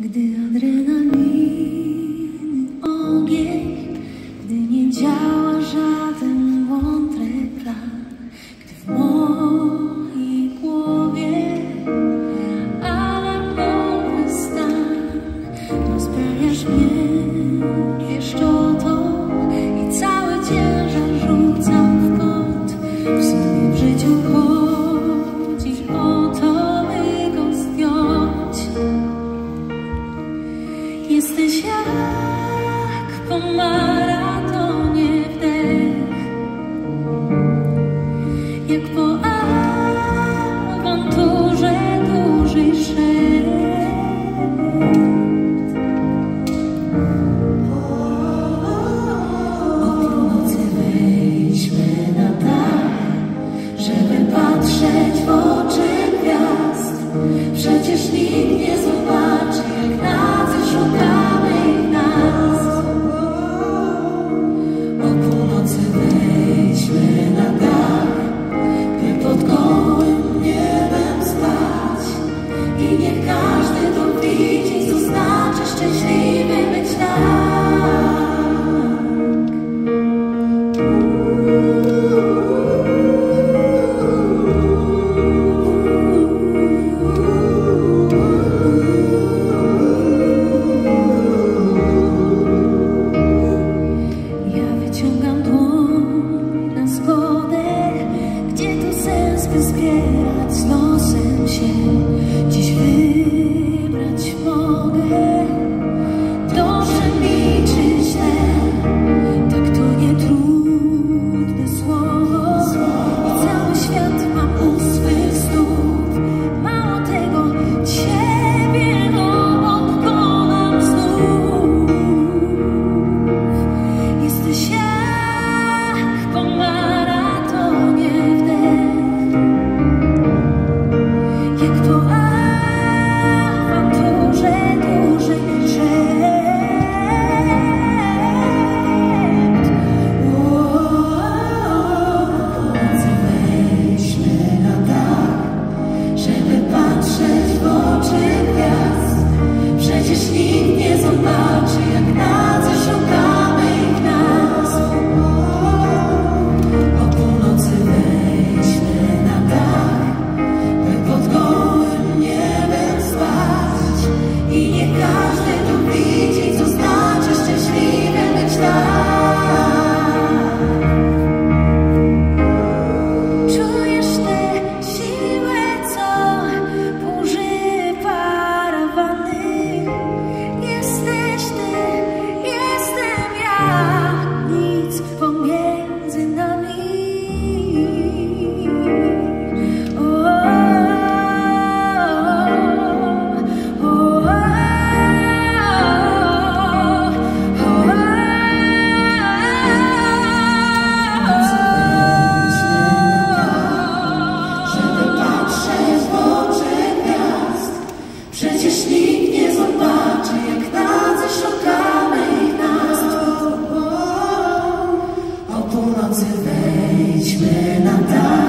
Gdy adrenalin ogień, gdy nie działa Jesteś jak po maratonie wdech, jak po gwiazdy zbierać nosem się. observante, bem Natal.